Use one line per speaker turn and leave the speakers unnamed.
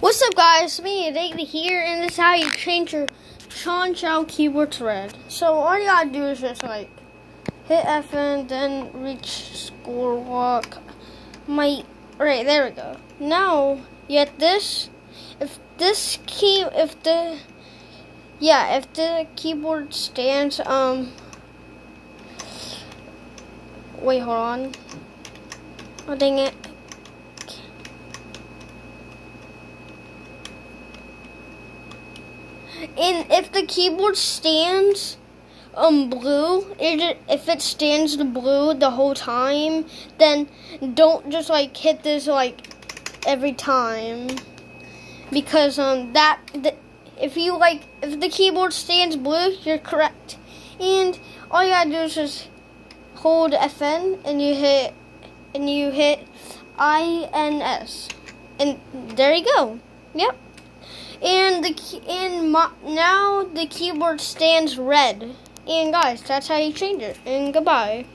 What's up, guys? Me, David here, and this is how you change your chonchow keyboard to red. So all you gotta do is just like hit FN, then reach score walk. My right there we go. Now yet this, if this key, if the yeah, if the keyboard stands um. Wait, hold on. Oh dang it. And if the keyboard stands um blue, it, if it stands the blue the whole time, then don't just like hit this like every time because um that the, if you like if the keyboard stands blue, you're correct. And all you gotta do is just hold FN and you hit and you hit INS. And there you go. Yep and the and my, now the keyboard stands red. And guys, that's how you change it. And goodbye.